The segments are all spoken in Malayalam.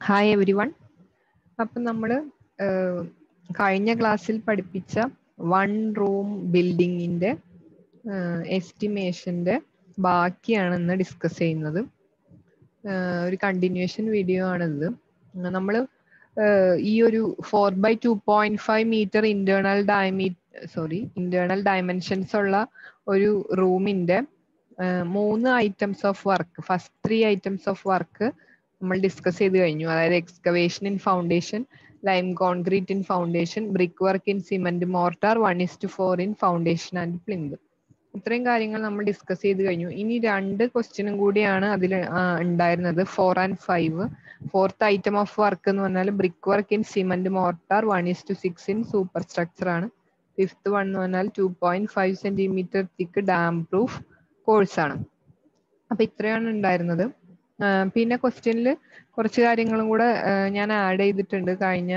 ഹായ് എവരി വൺ അപ്പം നമ്മൾ കഴിഞ്ഞ ക്ലാസ്സിൽ പഠിപ്പിച്ച വൺ റൂം ബിൽഡിങ്ങിന്റെ എസ്റ്റിമേഷന്റെ ബാക്കിയാണ് ഇന്ന് ഡിസ്കസ് ചെയ്യുന്നത്. ഒരു കണ്ടിന്യൂഷൻ വീഡിയോ ആണിത്. നമ്മൾ ഈ ഒരു four by two point five metre internal ഡയമീ sorry internal dimensions ഉള്ള ഒരു റൂമിന്റെ മൂന്ന് items of work first three items of work നമ്മൾ ഡിസ്കസ് ചെയ്ത് കഴിഞ്ഞു. അതായത് excavation in foundation lime concrete in foundation brick work in cement mortar one is to four in foundation and plinth ഇത്രയും കാര്യങ്ങൾ നമ്മൾ ഡിസ്കസ് ചെയ്ത് കഴിഞ്ഞു. ഇനി രണ്ട് ക്വസ്റ്റ്യനും കൂടിയാണ് അതിൽ ഉണ്ടായിരുന്നത്. Four and five fourth item of work എന്ന് പറഞ്ഞാൽ brick work in cement mortar one is to six in superstructure ആണ്. ഫിഫ്ത്ത് വൺ എന്ന് പറഞ്ഞാൽ two point five centimetre thick damp proof course ആണ്. അപ്പൊ ഇത്രയാണ് ഉണ്ടായിരുന്നത്. പിന്നെ ക്വസ്റ്റ്യനിൽ കുറച്ച് കാര്യങ്ങളും കൂടെ ഞാൻ ആഡ് ചെയ്തിട്ടുണ്ട്. കഴിഞ്ഞ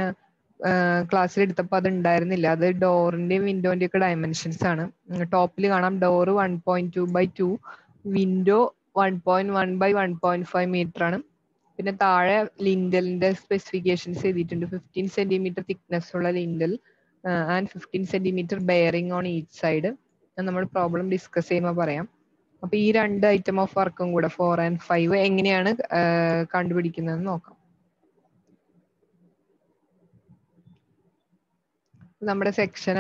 ക്ലാസ്സിൽ എടുത്തപ്പോൾ അത് ഉണ്ടായിരുന്നില്ല അത് ഡോറിന്റെയും വിൻഡോന്റെ ഒക്കെ ഡയമെൻഷൻസ് ആണ്. ടോപ്പിൽ കാണാം door one point two by two window one point one by one point five metre ആണ്. പിന്നെ താഴെ ലിൻഡലിന്റെ സ്പെസിഫിക്കേഷൻസ് എഴുതിയിട്ടുണ്ട്. ഫിഫ്റ്റീൻ സെന്റിമീറ്റർ തിക്നെസ് ഉള്ള lintel and fifteen centimetre bearing on each side നമ്മൾ പ്രോബ്ലം ഡിസ്കസ് ചെയ്യുമ്പോൾ പറയാം. അപ്പൊ ഈ രണ്ട് ഐറ്റം ഓഫ് വർക്കും കൂടെ ഫോർ ആൻഡ് ഫൈവ് എങ്ങനെയാണ് കണ്ടുപിടിക്കുന്നതെന്ന് നോക്കാം. നമ്മുടെ സെക്ഷൻ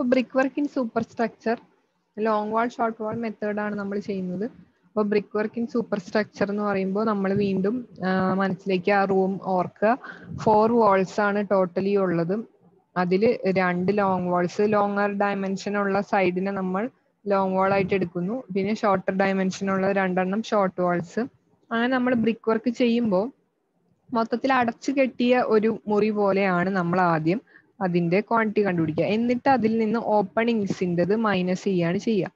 അപ്പൊ brick work in superstructure long wall short wall method ആണ് നമ്മൾ ചെയ്യുന്നത്. അപ്പോൾ brick work in superstructure എന്ന് പറയുമ്പോൾ നമ്മൾ വീണ്ടും മനസ്സിലേക്ക് ആ റൂം ഓർക്കുക. ഫോർ വാൾസ് ആണ് ടോട്ടലി ഉള്ളത്. അതിൽ രണ്ട് ലോങ് വാൾസ് ലോങ്ങർ ഡയമെൻഷൻ ഉള്ള സൈഡിനെ നമ്മൾ ലോങ് വാൾ ആയിട്ട് എടുക്കുന്നു. പിന്നെ ഷോർട്ടർ ഡയമെൻഷൻ ഉള്ള രണ്ടെണ്ണം ഷോർട്ട് വാൾസ് അങ്ങനെ നമ്മൾ ബ്രിക്ക് വർക്ക് ചെയ്യുമ്പോൾ മൊത്തത്തിൽ അടച്ചു കെട്ടിയ ഒരു മുറി പോലെയാണ് നമ്മൾ ആദ്യം അതിന്റെ ക്വാണ്ടിറ്റി കണ്ടുപിടിക്കുക. എന്നിട്ട് അതിൽ നിന്ന് ഓപ്പണിങ്സിന്റെത് മൈനസ് ചെയ്യാണ് ചെയ്യുക.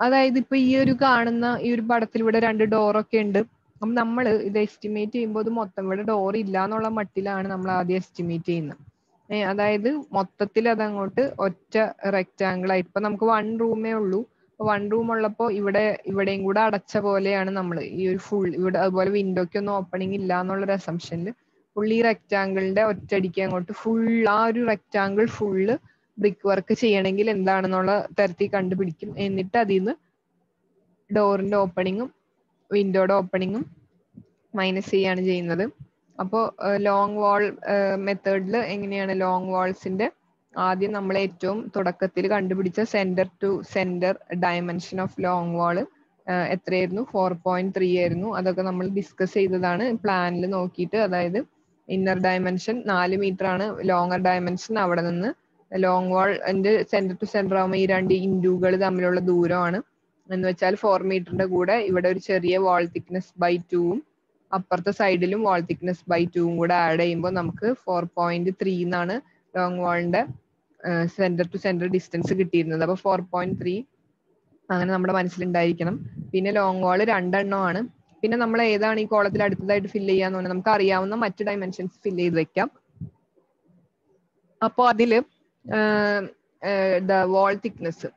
അതായത് ഇപ്പൊ ഈ ഒരു കാണുന്ന ഈ ഒരു പടത്തിൽ ഇവിടെ രണ്ട് ഡോറൊക്കെ ഉണ്ട്. അപ്പം നമ്മൾ ഇത് എസ്റ്റിമേറ്റ് ചെയ്യുമ്പോൾ ഇത് മൊത്തം ഇവിടെ ഡോർ ഇല്ല എന്നുള്ള മട്ടിലാണ് നമ്മൾ ആദ്യം എസ്റ്റിമേറ്റ് ചെയ്യുന്നത്. അതായത് മൊത്തത്തിൽ അതങ്ങോട്ട് ഒറ്റ റെക്റ്റാങ്കിൾ ആയി ഇപ്പൊ നമുക്ക് വൺ റൂമേ ഉള്ളൂ. വൺ റൂം ഉള്ളപ്പോൾ ഇവിടെ ഇവിടെയും കൂടെ അടച്ച പോലെയാണ് നമ്മൾ ഈ ഒരു ഫുൾ ഇവിടെ അതുപോലെ വിൻഡോയ്ക്ക് ഒന്നും ഓപ്പണിങ് ഇല്ല എന്നുള്ള ഒരു അസംഷനിൽ ഫുള്ളി റെക്റ്റാങ്കിളിന്റെ ഒറ്റയടിക്ക് അങ്ങോട്ട് ഫുൾ ആ ഒരു റെക്റ്റാങ്കിൾ ഫുള്ള് ബ്രിക്ക് വർക്ക് ചെയ്യണമെങ്കിൽ എന്താണെന്നുള്ള തരത്തിൽ കണ്ടുപിടിക്കും. എന്നിട്ട് അതിൽ നിന്ന് ഡോറിന്റെ ഓപ്പണിങ്ങും വിൻഡോയുടെ ഓപ്പണിങ്ങും മൈനസ് ചെയ്യാണ് ചെയ്യുന്നത്. അപ്പോൾ ലോങ് വാൾ മെത്തേഡിൽ എങ്ങനെയാണ് ലോങ് വാൾസിന്റെ ആദ്യം നമ്മൾ ഏറ്റവും തുടക്കത്തിൽ കണ്ടുപിടിച്ച centre to centre dimension of long wall എത്രയായിരുന്നു? ഫോർ പോയിന്റ് ത്രീ ആയിരുന്നു. അതൊക്കെ നമ്മൾ ഡിസ്കസ് ചെയ്തതാണ്. പ്ലാനിൽ നോക്കിയിട്ട് അതായത് ഇന്നർ ഡയമെൻഷൻ നാല് മീറ്റർ ആണ്. ലോങ്ങർ ഡയമെൻഷൻ അവിടെ നിന്ന്. ലോങ് എന്റെ സെന്റർ ടു സെന്റർ ആകുമ്പോൾ ഈ രണ്ട് ഇൻഡുകൾ തമ്മിലുള്ള ദൂരമാണ്. എന്ന് വെച്ചാൽ ഫോർ മീറ്ററിന്റെ കൂടെ ഇവിടെ ഒരു ചെറിയ വാൾ തിക്നെസ് ബൈ ടൂവും അപ്പുറത്തെ സൈഡിലും വാൾ തിക്നെസ് ബൈ ടൂവും കൂടെ ആഡ് ചെയ്യുമ്പോൾ നമുക്ക് ഫോർ പോയിന്റ് ത്രീ എന്നാണ് ലോങ് വാളിന്റെ സെന്റർ ടു സെന്റർ ഡിസ്റ്റൻസ് കിട്ടിയിരുന്നത്. അപ്പോൾ ഫോർ പോയിന്റ് ത്രീ അങ്ങനെ നമ്മുടെ മനസ്സിലുണ്ടായിരിക്കണം. പിന്നെ ലോങ് വാൾ രണ്ടെണ്ണമാണ്. പിന്നെ നമ്മൾ ഏതാണ് ഈ കോളത്തിൽ അടുത്തതായിട്ട് ഫില്ല് ചെയ്യാന്ന് പറഞ്ഞാൽ നമുക്ക് അറിയാവുന്ന മറ്റ് ഡയമെൻഷൻസ് ഫില്ല് ചെയ്ത് വെക്കാം. അപ്പോൾ അതിൽ വാൾ തിക്നെസ്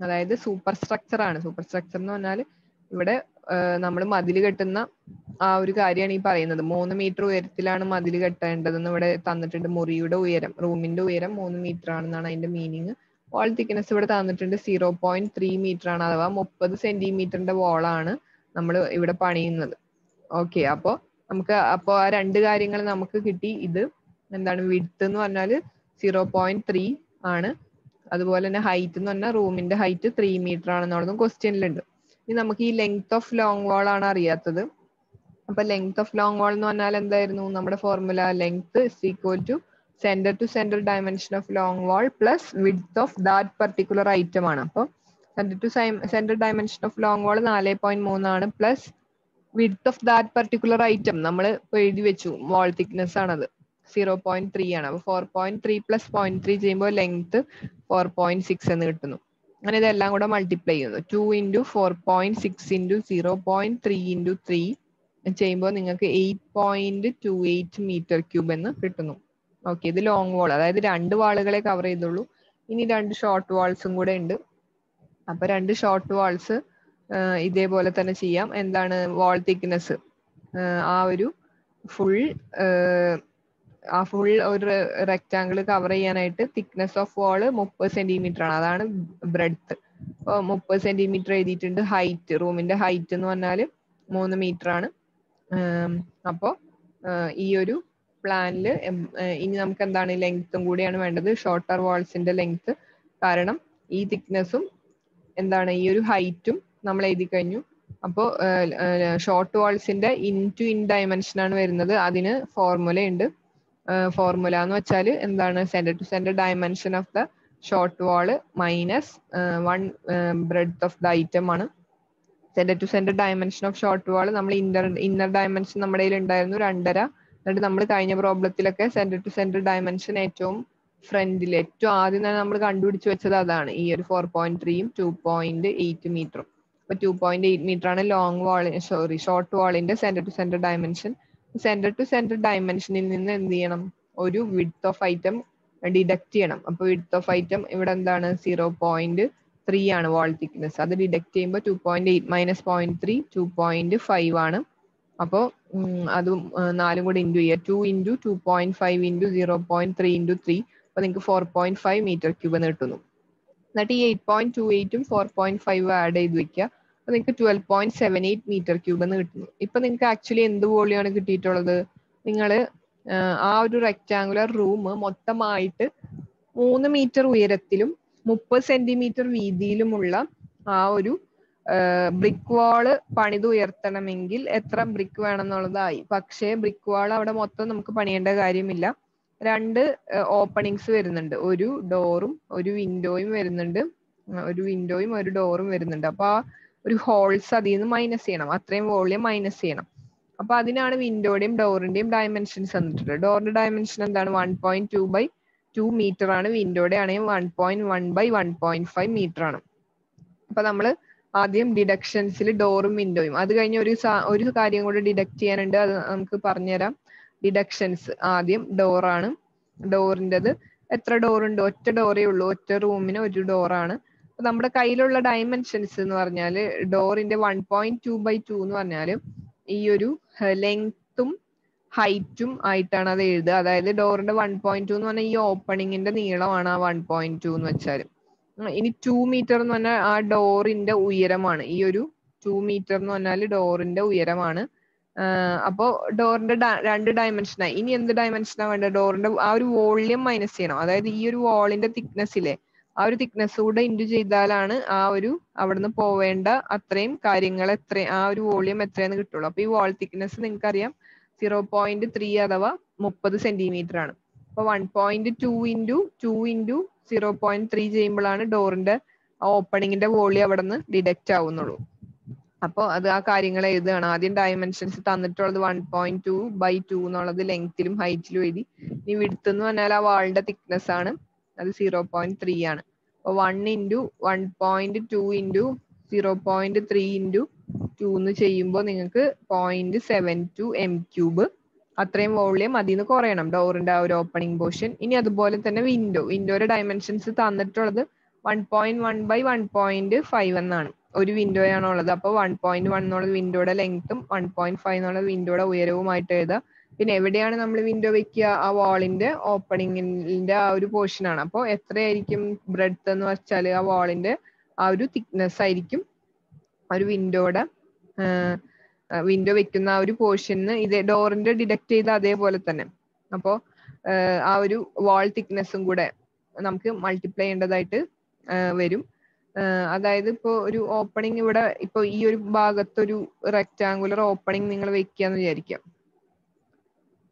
അതായത് സൂപ്പർ സ്ട്രക്ചർ ആണ്. സൂപ്പർ സ്ട്രക്ചർ എന്ന് പറഞ്ഞാൽ ഇവിടെ നമ്മൾ മതിൽ കെട്ടുന്ന ആ ഒരു കാര്യമാണ് ഈ പറയുന്നത്. മൂന്ന് മീറ്റർ ഉയരത്തിലാണ് മതിൽ കെട്ടേണ്ടതെന്ന് ഇവിടെ തന്നിട്ടുണ്ട് മുറിയുടെ ഉയരം റൂമിന്റെ ഉയരം മൂന്ന് മീറ്റർ ആണെന്നാണ് അതിന്റെ മീനിങ് വാൾ തിക്നെസ് ഇവിടെ തന്നിട്ടുണ്ട് സീറോ പോയിന്റ് ത്രീ മീറ്റർ ആണ് അഥവാ മുപ്പത് സെന്റിമീറ്ററിന്റെ വാളാണ് നമ്മൾ ഇവിടെ പണിയുന്നത്. ഓക്കെ അപ്പോൾ നമുക്ക് അപ്പോൾ ആ രണ്ട് കാര്യങ്ങൾ നമുക്ക് കിട്ടി. ഇത് എന്താണ് വിഡ്ത്ത് എന്ന് പറഞ്ഞാൽ സീറോ പോയിന്റ് ത്രീ ആണ്. അതുപോലെ തന്നെ ഹൈറ്റ് എന്ന് പറഞ്ഞാൽ റൂമിന്റെ ഹൈറ്റ് ത്രീ മീറ്റർ ആണെന്നുള്ളതും ക്വസ്റ്റ്യനിലുണ്ട് ഇനി നമുക്ക് ഈ ലെങ്ത് ഓഫ് ലോങ് വാൾ ആണ് അറിയാത്തത്. അപ്പൊ ലെങ്ത് ഓഫ് ലോങ് വാൾ എന്ന് പറഞ്ഞാൽ എന്തായിരുന്നു? നമ്മുടെ formula length is equal to centre to centre dimension of long wall plus width of that particular item ആണ്. അപ്പോൾ centre to centre dimension of long wall നാല് പോയിന്റ് മൂന്നാണ് plus width of that particular item നമ്മൾ എഴുതി വെച്ചു. വാൾ തിക്നെസ് ആണത്. സീറോ പോയിന്റ് ത്രീ ആണ്. അപ്പോൾ four point three plus point three ചെയ്യുമ്പോൾ ലെങ്ത് ഫോർ പോയിന്റ് സിക്സ് എന്ന് കിട്ടുന്നു. അങ്ങനെ ഇതെല്ലാം കൂടെ മൾട്ടിപ്ലൈ ചെയ്യുന്നു. Two into four point six into zero point three into three ചെയ്യുമ്പോൾ നിങ്ങൾക്ക് eight point two eight metre cube എന്ന് കിട്ടുന്നു. ഓക്കെ ഇത് ലോങ് വാൾ അതായത് രണ്ട് വാളുകളെ കവർ ചെയ്തുള്ളൂ. ഇനി രണ്ട് ഷോർട്ട് വാൾസും കൂടെ ഉണ്ട്. അപ്പൊ രണ്ട് ഷോർട്ട് വാൾസ് ഇതേപോലെ തന്നെ ചെയ്യാം. എന്താണ് വാൾ തിക്നെസ് ആ ഒരു ഫുൾ ആ ഫുൾ ഒരു റെക്റ്റാങ്കിൾ കവർ ചെയ്യാനായിട്ട് തിക്നെസ് ഓഫ് വാൾ മുപ്പത് സെന്റിമീറ്റർ ആണ്. അതാണ് ബ്രെഡ്ത്ത് അപ്പോൾ മുപ്പത് സെന്റിമീറ്റർ എഴുതിയിട്ടുണ്ട് ഹൈറ്റ് റൂമിന്റെ ഹൈറ്റ് എന്ന് പറഞ്ഞാൽ മൂന്ന് മീറ്റർ ആണ്. അപ്പോൾ ഈ ഒരു പ്ലാനിൽ ഇനി നമുക്ക് എന്താണ് ലെങ്ത്തും കൂടിയാണ് വേണ്ടത്. ഷോർട്ടർ വാൾസിന്റെ ലെങ്ത് കാരണം ഈ തിക്നെസ്സും എന്താണ് ഈ ഒരു ഹൈറ്റും നമ്മൾ എഴുതി കഴിഞ്ഞു. അപ്പോൾ ഷോർട്ട് വാൾസിന്റെ ഇൻ ടു ഇൻ ഡയമെൻഷൻ ആണ് വരുന്നത്. അതിന് ഫോർമുല ഉണ്ട്. ഫോർമുല എന്ന് വെച്ചാൽ എന്താണ്? Centre to centre dimension of the short wall minus one breadth of the item ആണ്. Centre to centre dimension of short wall നമ്മൾ ഇന്നർ ഇന്നർ ഡയമെൻഷൻ നമ്മുടെ കയ്യിൽ ഉണ്ടായിരുന്നു. രണ്ടര. എന്നിട്ട് നമ്മൾ കഴിഞ്ഞ പ്രോബ്ലത്തിലൊക്കെ സെന്റർ ടു സെന്റർ ഡയമെൻഷൻ ഏറ്റവും ഫ്രണ്ടിൽ ഏറ്റവും ആദ്യം തന്നെ നമ്മൾ കണ്ടുപിടിച്ച് വെച്ചത് അതാണ്. ഈ ഒരു ഫോർ പോയിന്റ് ത്രീയും ടു പോയിന്റ് എയ്റ്റ് മീറ്ററും അപ്പൊ ടു പോയിന്റ് എയ്റ്റ് മീറ്റർ ആണ് ലോങ് വാൾ സോറി ഷോർട്ട് വാളിന്റെ centre to centre dimension centre to centre ഡയമെൻഷനിൽ നിന്ന് എന്ത് ചെയ്യണം? ഒരു വിഡ്ത്ത് ഓഫ് ഐറ്റം ഡിഡക്ട് ചെയ്യണം. അപ്പൊ വിഡ്ത്ത് ഓഫ് ഐറ്റം ഇവിടെ എന്താണ്? സീറോ പോയിന്റ് ത്രീ ആണ് വാൾ തിക്നെസ് അത് ഡിഡക്ട് ചെയ്യുമ്പോൾ two point eight minus point three two point five ആണ്. അപ്പോൾ അതും നാലും കൂടി ഇന്റു ചെയ്യുക two into two point five into zero point three into three അപ്പോൾ നിങ്ങൾക്ക് four point five metre cube എന്ന് കിട്ടുന്നു. എന്നിട്ട് ഈ എയ്റ്റ് പോയിന്റ് ടു എയ്റ്റും ഫോർ പോയിന്റ് ഫൈവ് ആഡ് ചെയ്ത് വെക്കുക. അപ്പോൾ നിങ്ങൾക്ക് twelve point seven eight metre cube എന്ന് കിട്ടുന്നു. ഇപ്പൊ നിങ്ങൾക്ക് ആക്ച്വലി എന്ത് വോളിയാണ് കിട്ടിയിട്ടുള്ളത്? നിങ്ങൾ ആ ഒരു റെക്റ്റാങ്കുലർ റൂം മൊത്തമായിട്ട് മൂന്ന് മീറ്റർ ഉയരത്തിലും മുപ്പത് സെന്റിമീറ്റർ വീതിയിലുമുള്ള ആ ഒരു ബ്രിക്ക് വാൾ പണിത് ഉയർത്തണമെങ്കിൽ എത്ര ബ്രിക്ക് വേണം എന്നുള്ളതായി. പക്ഷേ ബ്രിക്ക് വാൾ അവിടെ മൊത്തം നമുക്ക് പണിയേണ്ട കാര്യമില്ല. രണ്ട് ഓപ്പണിങ്സ് വരുന്നുണ്ട്. ഒരു ഡോറും ഒരു വിൻഡോയും വരുന്നുണ്ട്. ഒരു വിൻഡോയും ഒരു ഡോറും വരുന്നുണ്ട്. അപ്പൊ ആ ഒരു ഹോൾസ് അതിൽ നിന്ന് മൈനസ് ചെയ്യണം. അത്രയും വോളിയം മൈനസ് ചെയ്യണം. അപ്പൊ അതിനാണ് വിൻഡോയുടെയും ഡോറിന്റെയും ഡയമെൻഷൻസ് തന്നിട്ടുള്ളത്. ഡോറിന്റെ ഡയമെൻഷൻ എന്താണ്? One point two by two metre ആണ്. വിൻഡോയുടെ ആണെങ്കിൽ one point one by one point five metre ആണ്. അപ്പൊ നമ്മൾ ആദ്യം ഡിഡക്ഷൻസിൽ ഡോറും വിൻഡോയും അത് കഴിഞ്ഞ് ഒരു ഒരു കാര്യം കൂടി ഡിഡക്ട് ചെയ്യാനുണ്ട്. അത് നമുക്ക് പറഞ്ഞുതരാം. ഡിഡക്ഷൻസ് ആദ്യം ഡോറാണ് ഡോറിന്റെത് എത്ര ഡോർ ഉണ്ട്? ഒറ്റ ഡോറേ ഉള്ളൂ. ഒറ്റ റൂമിന് ഒരു ഡോറാണ് നമ്മുടെ കയ്യിലുള്ള ഡയമെൻഷൻസ് എന്ന് പറഞ്ഞാൽ ഡോറിന്റെ one point two by two എന്ന് പറഞ്ഞാൽ ഈ ഒരു ലെങ്ത്തും ഹൈറ്റും ആയിട്ടാണ് അത് എഴുതുക. അതായത് ഡോറിന്റെ വൺ പോയിന്റ് ടു എന്ന് പറഞ്ഞാൽ ഈ ഓപ്പണിങ്ങിന്റെ നീളമാണ് ആ വൺ പോയിന്റ് ടു എന്ന് വെച്ചാൽ ഇനി ടു മീറ്റർ എന്ന് പറഞ്ഞാൽ ആ ഡോറിന്റെ ഉയരമാണ്. ഈ ഒരു ടു മീറ്റർ എന്ന് പറഞ്ഞാൽ ഡോറിന്റെ ഉയരമാണ്. അപ്പോൾ ഡോറിന്റെ രണ്ട് ഡയമെൻഷനായി ഇനി എന്ത് ഡയമെൻഷനാ വേണ്ടത്? ഡോറിന്റെ ആ ഒരു വോളിയം മൈനസ് ചെയ്യണം. അതായത് ഈ ഒരു വോളിന്റെ തിക്നെസ് ഇല്ലേ ആ ഒരു തിക്നെസ് കൂടെ ഇന്റു ചെയ്താലാണ് ആ ഒരു അവിടുന്ന് പോവേണ്ട അത്രയും കാര്യങ്ങൾ എത്ര ആ ഒരു വോളിയം എത്രയെന്ന് കിട്ടുള്ളൂ. അപ്പൊ ഈ വാൾ തിക്നെസ് നിങ്ങൾക്ക് അറിയാം സീറോ പോയിന്റ് ത്രീ അഥവാ മുപ്പത് സെന്റിമീറ്റർ ആണ്. അപ്പൊ one point two into two into zero point three ചെയ്യുമ്പോഴാണ് ഡോറിന്റെ ഓപ്പണിങ്ങിന്റെ വോളിയം അവിടെ നിന്ന് ഡിഡക്റ്റ് ആവുന്നുള്ളൂ. അപ്പോൾ അത് ആ കാര്യങ്ങൾ എഴുതുകയാണ്. ആദ്യം ഡയമെൻഷൻസ് തന്നിട്ടുള്ളത് one point two by two എന്നുള്ളത് ലെങ്ത്തിലും ഹൈറ്റിലും എഴുതി. ഇനി വിടുത്ത് എന്ന് പറഞ്ഞാൽ ആ വാളിന്റെ തിക്നെസ് ആണ്. അത് സീറോ പോയിന്റ് ത്രീ ആണ്. അപ്പോൾ one into one point two into zero point three into two എന്ന് ചെയ്യുമ്പോൾ നിങ്ങൾക്ക് point seven two m cube അത്രയും വോളിയം അതിൽ നിന്ന് കുറയണം. ഡോറിന്റെ ആ ഒരു ഓപ്പണിംഗ് പോർഷൻ ഇനി അതുപോലെ തന്നെ വിൻഡോ വിൻഡോയുടെ ഡയമെൻഷൻസ് തന്നിട്ടുള്ളത് one point one by one point five എന്നാണ്. ഒരു വിൻഡോയാണ് ഉള്ളത്. അപ്പോൾ വൺ പോയിന്റ് വൺ എന്നുള്ള വിൻഡോയുടെ ലെങ്ത്തും വൺ പോയിന്റ് ഫൈവ് എന്നുള്ള വിൻഡോയുടെ ഉയരവുമായിട്ട് എഴുതുക പിന്നെ എവിടെയാണ് നമ്മൾ വിൻഡോ വെക്കുക? ആ വാളിന്റെ ഓപ്പണിങ്ങിന്റെ ആ ഒരു പോർഷൻ ആണ്. അപ്പോൾ എത്രയായിരിക്കും ബ്രെഡ്ത്ത് എന്ന് വെച്ചാൽ ആ വാളിന്റെ ആ ഒരു തിക്നെസ് ആയിരിക്കും ഒരു വിൻഡോയുടെ വിൻഡോ വെക്കുന്ന ആ ഒരു പോർഷന് ഇതേ ഡോറിന്റെ ഡിഡക്ട് ചെയ്ത അതേപോലെ തന്നെ. അപ്പോൾ ആ ഒരു വാൾ തിക്നെസ്സും കൂടെ നമുക്ക് മൾട്ടിപ്ലൈ ചെയ്യേണ്ടതായിട്ട് വരും. അതായത് ഇപ്പോ ഒരു ഓപ്പണിംഗ് ഇവിടെ ഇപ്പൊ ഈ ഒരു ഭാഗത്തൊരു റെക്റ്റാങ്കുലർ ഓപ്പണിംഗ് നിങ്ങൾ വെക്കുകയെന്ന് വിചാരിക്കാം.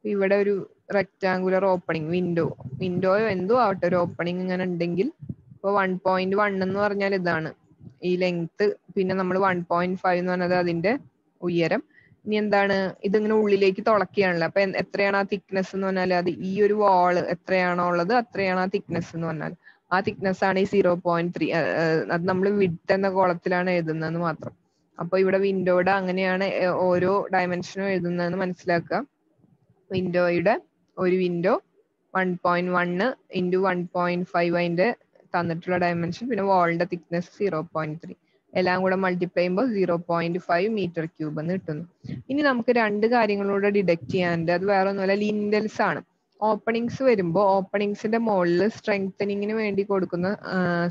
ഇവിടെ ഒരു റെക്റ്റാങ്കുലർ ഓപ്പണിംഗ് വിൻഡോ വിൻഡോയോ എന്തോ ആവട്ടെ ഒരു ഓപ്പണിംഗ് ഇങ്ങനെ ഉണ്ടെങ്കിൽ ഇപ്പൊ വൺ പോയിന്റ് വൺ എന്ന് പറഞ്ഞാൽ ഇതാണ്. ഈ ലെങ്ത് പിന്നെ നമ്മൾ വൺ പോയിന്റ് ഫൈവ് എന്ന് പറഞ്ഞത് അതിന്റെ ഉയരം. ഇനി എന്താണ്? ഇതിങ്ങനെ ഉള്ളിലേക്ക് തുളക്കുകയാണല്ലോ. അപ്പൊ എത്രയാണ് ആ തിക്നെസ് എന്ന് പറഞ്ഞാൽ അത് ഈ ഒരു വാൾ എത്രയാണോ ഉള്ളത് അത്രയാണ് ആ തിക്നെസ് എന്ന് പറഞ്ഞാൽ ആ തിക്നെസ് ആണ് ഈ സീറോ പോയിന്റ് ത്രീ അത് നമ്മൾ വിഡ്ത്ത് എന്ന കോളത്തിലാണ് എഴുതുന്നതെന്ന് മാത്രം. അപ്പൊ ഇവിടെ വിൻഡോയുടെ അങ്ങനെയാണ് ഓരോ ഡയമെൻഷനും എഴുതുന്നതെന്ന് മനസ്സിലാക്കുക. വിൻഡോയുടെ ഒരു window one point one into one point five അതിന്റെ തന്നിട്ടുള്ള ഡയമെൻഷൻ പിന്നെ വാളിന്റെ തിക്നെസ് സീറോ പോയിന്റ് ത്രീ എല്ലാം കൂടെ മൾട്ടിപ്ലൈ ചെയ്യുമ്പോൾ zero point five metre cube എന്ന് കിട്ടുന്നു. ഇനി നമുക്ക് രണ്ട് കാര്യങ്ങളൂടെ ഡിഡക്ട് ചെയ്യാനുണ്ട്. അത് വേറെ ഒന്നുമല്ല ലിൻഡൽസ് ആണ്. ഓപ്പണിങ്സ് വരുമ്പോൾ ഓപ്പണിങ്സിന്റെ മുകളിൽ സ്ട്രെങ്തനിങ്ങിന് വേണ്ടി കൊടുക്കുന്ന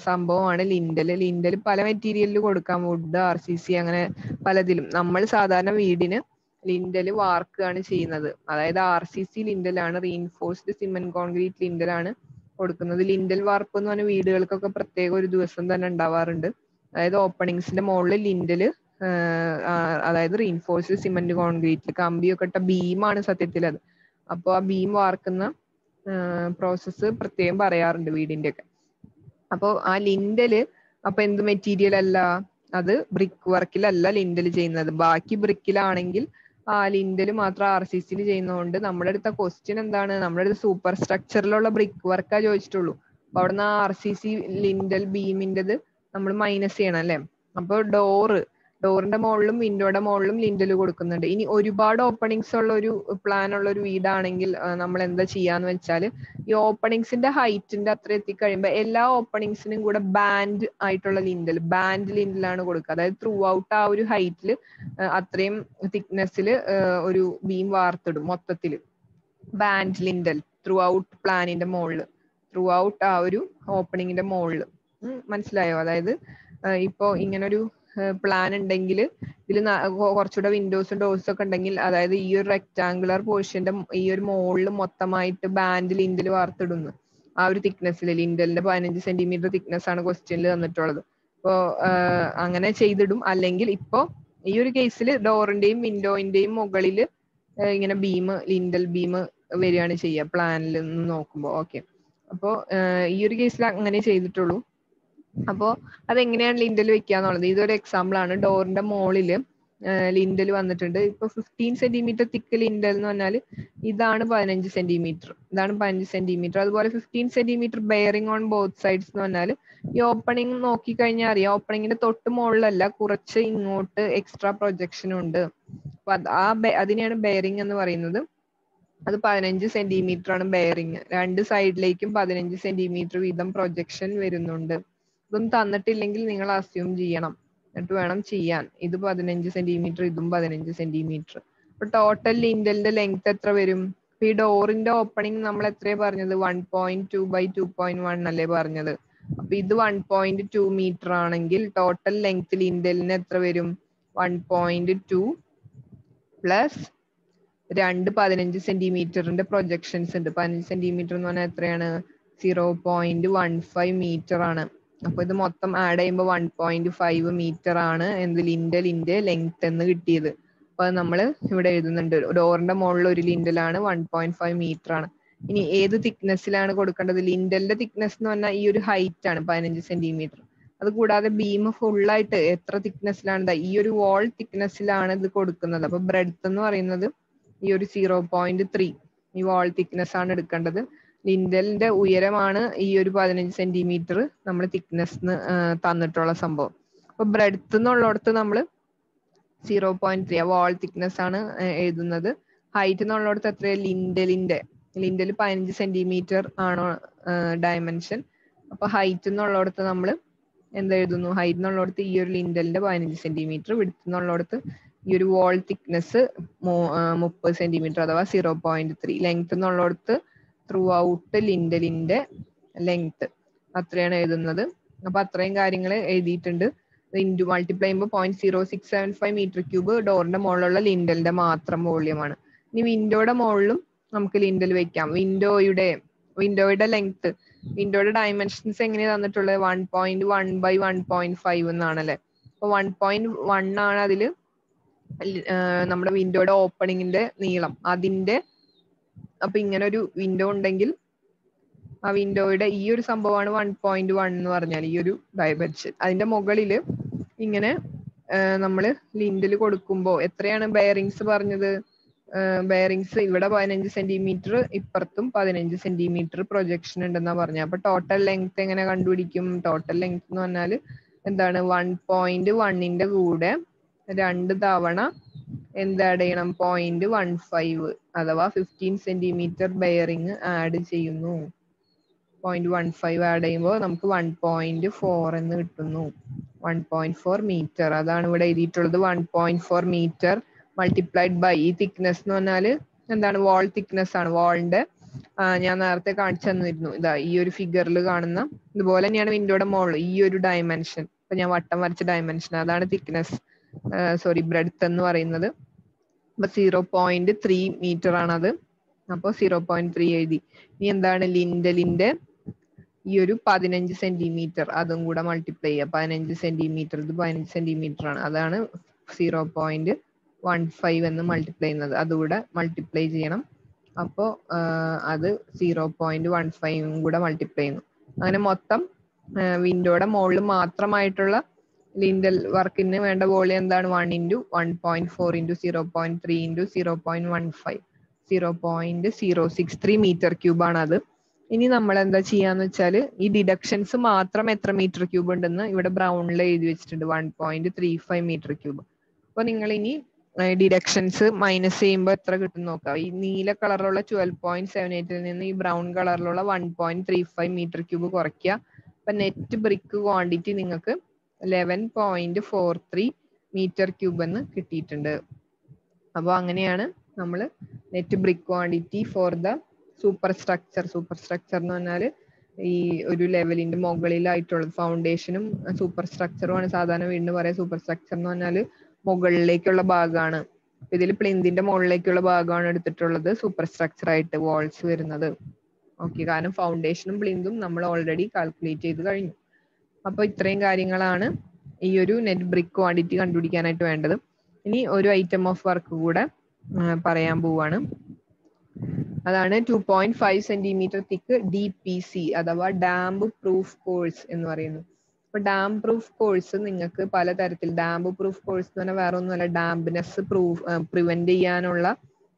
സംഭവമാണ് ലിൻഡൽ ലിൻഡൽ പല മെറ്റീരിയലിൽ കൊടുക്കാം. വുഡ് ആർ സി സി അങ്ങനെ പലതിലും. നമ്മൾ സാധാരണ വീടിന് ലിൻഡൽ വാർക്കുകയാണ് ചെയ്യുന്നത്. അതായത് ആർ സി സി ലിൻഡലാണ് റീഇൻഫോഴ്സ്ഡ് സിമെന്റ് കോൺക്രീറ്റ് ലിൻഡലാണ് കൊടുക്കുന്നത്. ലിൻഡൽ വാർപ്പ് എന്ന് പറഞ്ഞ വീടുകൾക്കൊക്കെ പ്രത്യേക ഒരു ദിവസം തന്നെ ഉണ്ടാവാറുണ്ട്. അതായത് ഓപ്പണിങ്സിന്റെ മുകളിൽ ലിൻഡൽ അതായത് റീഇൻഫോഴ്സ്ഡ് സിമെന്റ് കോൺക്രീറ്റ് കമ്പിയൊക്കെ ഇട്ട ബീമാണ് സത്യത്തിൽ അത്. അപ്പോൾ ആ ബീം വാർക്കുന്ന പ്രോസസ്സ് പ്രത്യേകം പറയാറുണ്ട് വീടിന്റെ ഒക്കെ അപ്പോൾ ആ ലിൻഡൽ അപ്പൊ എന്ത് മെറ്റീരിയൽ അല്ല? അത് ബ്രിക്ക് വർക്കിലല്ല ലിൻഡൽ ചെയ്യുന്നത്. ബാക്കി ബ്രിക്കിലാണെങ്കിൽ ആ ലിൻഡൽ മാത്രം ആർ സി സിയിൽ ചെയ്യുന്നതുകൊണ്ട് നമ്മുടെ അടുത്ത ക്വസ്റ്റ്യൻ എന്താണ്? നമ്മുടെ അടുത്ത് സൂപ്പർ സ്ട്രക്ചറിലുള്ള ബ്രിക്ക് വർക്കാ ചോദിച്ചിട്ടുള്ളൂ. അപ്പൊ അവിടുന്ന് ആർ സി സി ലിൻഡൽ ബീമിന്റെത് നമ്മൾ മൈനസ് ചെയ്യണം അല്ലെ? അപ്പൊ ഡോറ് ഡോറിന്റെ മുകളിലും വിൻഡോയുടെ മുകളിലും ലിൻഡൽ കൊടുക്കുന്നുണ്ട്. ഇനി ഒരുപാട് ഓപ്പണിങ്സ് ഉള്ള ഒരു പ്ലാൻ ഉള്ള ഒരു വീടാണെങ്കിൽ നമ്മൾ എന്താ ചെയ്യാന്ന് വെച്ചാൽ ഈ ഓപ്പണിങ്സിന്റെ ഹൈറ്റിന്റെ അത്ര എത്തിക്കഴിയുമ്പോൾ എല്ലാ ഓപ്പണിങ്സിനും കൂടെ ബാൻഡ് ആയിട്ടുള്ള ലിൻഡൽ ബാൻഡ് ലിൻഡലാണ് കൊടുക്കുക. അതായത് ത്രൂ ഔട്ട് ആ ഒരു ഹൈറ്റിൽ അത്രയും തിക്നെസ്സിൽ ഒരു ബീം വാർത്തിടും മൊത്തത്തിൽ ബാൻഡ് ലിൻഡൽ ത്രൂ ഔട്ട് പ്ലാനിന്റെ മുകളിൽ ത്രൂ ഔട്ട് ആ ഒരു ഓപ്പണിങ്ങിന്റെ മുകളിൽ മനസ്സിലായോ? അതായത് ഇപ്പോ ഇങ്ങനൊരു പ്ലാൻ ഉണ്ടെങ്കിൽ ഇതിൽ കുറച്ചുകൂടെ വിൻഡോസും ഡോർസും ഒക്കെ ഉണ്ടെങ്കിൽ അതായത് ഈ ഒരു റെക്ടാങ്കുലർ പോർഷന്റെ ഈ ഒരു മുകളിൽ മൊത്തമായിട്ട് ബാൻഡ് ലിൻഡിൽ വാർത്തിടുന്നു. ആ ഒരു തിക്നെസ്സിൽ ലിൻഡലിന്റെ പതിനഞ്ച് സെന്റിമീറ്റർ തിക്നെസ് ആണ് ക്വസ്റ്റ്യനിൽ തന്നിട്ടുള്ളത്. ഇപ്പോ അങ്ങനെ ചെയ്തിടും. അല്ലെങ്കിൽ ഇപ്പോ ഈ ഒരു കേസിൽ ഡോറിന്റെയും വിൻഡോയിന്റെയും മുകളിൽ ഇങ്ങനെ ബീം ലിൻഡൽ ബീം വരികയാണ് ചെയ്യുക. പ്ലാനിൽ നിന്ന് നോക്കുമ്പോൾ ഓക്കെ അപ്പോൾ ഈ ഒരു കേസിൽ അങ്ങനെ ചെയ്തിട്ടുള്ളൂ. അപ്പോ അതെങ്ങനെയാണ് ലിൻഡൽ വെക്കുക എന്നുള്ളത് ഇതൊരു എക്സാമ്പിൾ ആണ്. ഡോറിന്റെ മോളിൽ ലിൻഡൽ വന്നിട്ടുണ്ട്. ഇപ്പൊ ഫിഫ്റ്റീൻ സെന്റിമീറ്റർ തിക്ക് ലിൻഡൽ എന്ന് പറഞ്ഞാൽ ഇതാണ് പതിനഞ്ച് സെന്റിമീറ്റർ ഇതാണ് പതിനഞ്ച് സെന്റിമീറ്റർ അതുപോലെ fifteen centimetre bearing on both sides എന്ന് പറഞ്ഞാൽ ഈ ഓപ്പണിംഗ് നോക്കി കഴിഞ്ഞാൽ അറിയാം. ഓപ്പണിങ്ങിന്റെ തൊട്ട് മുകളിലല്ല കുറച്ച് ഇങ്ങോട്ട് എക്സ്ട്രാ പ്രൊജക്ഷൻ ഉണ്ട്. അപ്പൊ ആ അതിനെയാണ് ബെയറിംഗ് എന്ന് പറയുന്നത്. അത് പതിനഞ്ച് സെന്റിമീറ്റർ ആണ് ബെയറിംഗ് രണ്ട് സൈഡിലേക്കും പതിനഞ്ച് സെന്റിമീറ്റർ വീതം പ്രൊജക്ഷൻ വരുന്നുണ്ട്. ഇതൊന്നും തന്നിട്ടില്ലെങ്കിൽ നിങ്ങൾ അസ്യൂം ചെയ്യണം. എന്നിട്ട് വേണം ചെയ്യാൻ. ഇത് പതിനഞ്ച് സെന്റിമീറ്റർ ഇതും പതിനഞ്ച് സെന്റിമീറ്റർ അപ്പൊ ടോട്ടൽ ലിൻഡലിന്റെ ലെങ്ത് എത്ര വരും? അപ്പൊ ഈ ഡോറിന്റെ ഓപ്പണിംഗ് നമ്മൾ എത്രയാ പറഞ്ഞത്? One point two by two point one അല്ലേ പറഞ്ഞത്. അപ്പൊ ഇത് വൺ പോയിന്റ് ടു മീറ്റർ ആണെങ്കിൽ ടോട്ടൽ ലെങ്ത് ലിൻഡലിന് എത്ര വരും? വൺ പോയിന്റ് ടു പ്ലസ് രണ്ട് പതിനഞ്ച് സെന്റിമീറ്ററിന്റെ പ്രൊജക്ഷൻസ് ഉണ്ട്. പതിനഞ്ച് സെന്റിമീറ്റർ എന്ന് പറഞ്ഞാൽ എത്രയാണ്? Zero point one five metre ആണ്. അപ്പൊ ഇത് മൊത്തം ആഡ് ചെയ്യുമ്പോൾ വൺ പോയിന്റ് ഫൈവ് മീറ്റർ ആണ് എന്ത് ലിൻഡലിന്റെ ലെങ്ത് എന്ന് കിട്ടിയത്. അപ്പൊ നമ്മൾ ഇവിടെ എഴുതുന്നുണ്ട്. ഡോറിന്റെ മുകളിൽ ഒരു ലിൻഡലാണ് വൺ പോയിന്റ് ഫൈവ് മീറ്റർ ആണ്. ഇനി ഏത് തിക്നെസ്സിലാണ് കൊടുക്കേണ്ടത്? ലിൻഡലിന്റെ തിക്നെസ് എന്ന് പറഞ്ഞാൽ ഈ ഒരു ഹൈറ്റ് ആണ് പതിനഞ്ച് സെന്റിമീറ്റർ അത് കൂടാതെ ബീം ഫുള്ളായിട്ട് എത്ര തിക്നെസ്സിലാണ് ഈ ഒരു വാൾ തിക്നെസ്സിലാണ് ഇത് കൊടുക്കുന്നത്. അപ്പൊ ബ്രെഡ്ത്ത് എന്ന് പറയുന്നത് ഈ ഒരു സീറോ പോയിന്റ് ത്രീ ഈ വാൾ തിക്നെസ് ആണ് എടുക്കേണ്ടത്. ലിൻഡലിന്റെ ഉയരമാണ് ഈ ഒരു പതിനഞ്ച് സെന്റിമീറ്റർ നമ്മൾ തിക്നെസ് തന്നിട്ടുള്ള സംഭവം. അപ്പൊ ബ്രെഡ്ത്ത് എന്നുള്ളിടത്ത് നമ്മൾ zero point three wall thickness ആണ് എഴുതുന്നത്. ഹൈറ്റ് എന്നുള്ളിടത്ത് എത്ര ലിൻഡലിന്റെ. ലിൻഡൽ പതിനഞ്ച് സെന്റിമീറ്റർ ആണോ ഡയമെൻഷൻ അപ്പൊ ഹൈറ്റ് എന്നുള്ളിടത്ത് നമ്മൾ എന്തെഴുതുന്നു ഹൈറ്റ് എന്നുള്ളിടത്ത് ഈ ഒരു ലിൻഡലിന്റെ പതിനഞ്ച് സെന്റിമീറ്റർ വിടുത്ത് എന്നുള്ളിടത്ത് ഈ ഒരു വാൾ തിക്നെസ് മുപ്പത് സെന്റിമീറ്റർ അഥവാ സീറോ പോയിന്റ് ത്രീ ലെങ്ത് എന്നുള്ളിടത്ത് ത്രൂ ഔട്ട് ലിൻഡലിന്റെ ലെങ്ത് അത്രയാണ് എഴുതുന്നത്. അപ്പൊ അത്രയും കാര്യങ്ങൾ എഴുതിയിട്ടുണ്ട്. ഇന്റു മൾട്ടിപ്ലൈ ചെയ്യുമ്പോൾ point zero six seven five metre cube ഡോറിന്റെ മുകളിലുള്ള ലിൻഡലിന്റെ മാത്രം വോള്യമാണ്. ഇനി വിൻഡോയുടെ മുകളിലും നമുക്ക് ലിൻഡൽ വെക്കാം. വിൻഡോയുടെ വിൻഡോയുടെ ലെങ്ത് വിൻഡോയുടെ ഡയമെൻഷൻസ് എങ്ങനെയാണ് തന്നിട്ടുള്ളത്? One point one by one point five എന്നാണല്ലേ? അപ്പൊ വൺ പോയിന്റ് വൺ ആണ് അതിൽ നമ്മുടെ വിൻഡോയുടെ ഓപ്പണിങ്ങിന്റെ നീളം. അതിന്റെ അപ്പൊ ഇങ്ങനെ ഒരു വിൻഡോ ഉണ്ടെങ്കിൽ ആ വിൻഡോയുടെ ഈ ഒരു സംഭവമാണ് വൺ പോയിന്റ് വൺ എന്ന് പറഞ്ഞാൽ ഈ ഒരു ഡയമെൻഷൻ അതിന്റെ മുകളിൽ ഇങ്ങനെ നമ്മൾ ലിൻഡിൽ കൊടുക്കുമ്പോൾ എത്രയാണ് ബെയറിങ്സ് പറഞ്ഞത്? ബെയറിങ്സ് ഇവിടെ പതിനഞ്ച് സെന്റിമീറ്റർ ഇപ്പുറത്തും പതിനഞ്ച് സെന്റിമീറ്റർ പ്രൊജക്ഷൻ ഉണ്ടെന്നാ പറഞ്ഞത്. അപ്പൊ ടോട്ടൽ ലെങ്ത് എങ്ങനെ കണ്ടുപിടിക്കും? ടോട്ടൽ ലെങ്ത് എന്ന് പറഞ്ഞാൽ എന്താണ്? വൺ പോയിന്റ് വണ്ണിന്റെ കൂടെ രണ്ട് തവണ എന്ത് ആഡ് ചെയ്യണം? പോയിന്റ് വൺ ഫൈവ് അഥവാ ഫിഫ്റ്റീൻ സെന്റിമീറ്റർ ബെയറിങ് ആഡ് ചെയ്യുന്നു. പോയിന്റ് വൺ ഫൈവ് ആഡ് ചെയ്യുമ്പോൾ നമുക്ക് വൺ പോയിന്റ് ഫോർ എന്ന് കിട്ടുന്നു. വൺ പോയിന്റ് ഫോർ മീറ്റർ അതാണ് ഇവിടെ എഴുതിയിട്ടുള്ളത് one point four metre multiplied by ഈ തിക്നെസ് എന്ന് പറഞ്ഞാൽ എന്താണ്? വാൾ തിക്നെസ് ആണ്. വാളിന്റെ ഞാൻ നേരത്തെ കാണിച്ചു തന്നിരുന്നു. ഇതാ ഈ ഒരു ഫിഗറിൽ കാണുന്ന ഇതുപോലെ തന്നെയാണ് വിൻഡോയുടെ മോൾ ഈ ഒരു ഡയമെൻഷൻ ഇപ്പൊ ഞാൻ വട്ടം വരച്ച ഡയമെൻഷൻ അതാണ് തിക്നെസ് സോറി ബ്രെഡ്ത്ത് എന്ന് പറയുന്നത്. അപ്പൊ സീറോ പോയിന്റ് ത്രീ മീറ്റർ ആണത്. അപ്പോൾ സീറോ പോയിന്റ് ത്രീ എഴുതി. ഇനി എന്താണ് ലിൻഡലിന്റെ ഈ ഒരു പതിനഞ്ച് സെന്റിമീറ്റർ അതും കൂടെ മൾട്ടിപ്ലൈ ചെയ്യുക. പതിനഞ്ച് സെന്റിമീറ്റർ ഇത് പതിനഞ്ച് സെന്റിമീറ്റർ ആണ്. അതാണ് സീറോ പോയിന്റ് വൺ ഫൈവ് എന്ന് മൾട്ടിപ്ലൈ ചെയ്യുന്നത്. അതുകൂടെ മൾട്ടിപ്ലൈ ചെയ്യണം. അപ്പോൾ അത് സീറോ പോയിന്റ് വൺ ഫൈവും കൂടെ മൾട്ടിപ്ലൈ ചെയ്യുന്നു. അങ്ങനെ മൊത്തം വിൻഡോയുടെ മുകളിൽ മാത്രമായിട്ടുള്ള ലിൻഡൽ വർക്കിന് വേണ്ട വോളിയം എന്താണ്? One into one point four into zero point three into zero point one five zero point zero six three metre cube ആണ് അത്. ഇനി നമ്മൾ എന്താ ചെയ്യാന്ന് വെച്ചാൽ ഈ ഡിഡക്ഷൻസ് മാത്രം എത്ര മീറ്റർ ക്യൂബ് ഉണ്ടെന്ന് ഇവിടെ ബ്രൗണിൽ എഴുതി വെച്ചിട്ടുണ്ട്. One point three five metre cube അപ്പൊ നിങ്ങൾ ഇനി ഡിഡക്ഷൻസ് മൈനസ് ചെയ്യുമ്പോൾ എത്ര കിട്ടും നോക്കാം. ഈ നീല കളറിലുള്ള ട്വൽവ് പോയിന്റ് സെവൻ എയ്റ്റിൽ നിന്ന് ഈ ബ്രൗൺ കളറിലുള്ള one point three five metre cube കുറയ്ക്കുക. അപ്പൊ നെറ്റ് ബ്രിക്ക് ക്വാണ്ടിറ്റി നിങ്ങൾക്ക് eleven point four three metre cube എന്ന് കിട്ടിയിട്ടുണ്ട്. അപ്പോൾ അങ്ങനെയാണ് നമ്മൾ net brick quantity for the superstructure superstructure എന്ന് പറഞ്ഞാൽ ഈ ഒരു ലെവലിന്റെ മുകളിലായിട്ടുള്ള ഫൗണ്ടേഷനും സൂപ്പർ സ്ട്രക്ചറുമാണ് സാധാരണ വീണ്ടും പറയാം സൂപ്പർ സ്ട്രക്ചർ എന്ന് പറഞ്ഞാൽ മുകളിലേക്കുള്ള ഭാഗമാണ്. ഇതിൽ പ്ലിന്തിന്റെ മുകളിലേക്കുള്ള ഭാഗമാണ് എടുത്തിട്ടുള്ളത് സൂപ്പർ സ്ട്രക്ചർ ആയിട്ട് വാൾസ് വരുന്നത്. ഓക്കെ കാരണം ഫൗണ്ടേഷനും പ്ലിന്തും നമ്മൾ ഓൾറെഡി കാൽക്കുലേറ്റ് ചെയ്ത് കഴിഞ്ഞു. അപ്പൊ ഇത്രയും കാര്യങ്ങളാണ് ഈ ഒരു നെറ്റ് ബ്രിക് ക്വാണ്ടിറ്റി കണ്ടുപിടിക്കാനായിട്ട് വേണ്ടത്. ഇനി ഒരു ഐറ്റം ഓഫ് വർക്ക് കൂടെ പറയാൻ പോവാണ്. അതാണ് two point five centimetre thick D P C അഥവാ ഡാം പ്രൂഫ് കോഴ്സ് എന്ന് പറയുന്നു അപ്പൊ ഡാം പ്രൂഫ് കോഴ്സ് നിങ്ങൾക്ക് പലതരത്തിൽ ഡാംബ് പ്രൂഫ് കോഴ്സ് എന്ന് പറഞ്ഞാൽ വേറെ ഒന്നുമല്ല ഡാംബ്നെസ് പ്രൂഫ് പ്രിവെന്റ് ചെയ്യാനുള്ള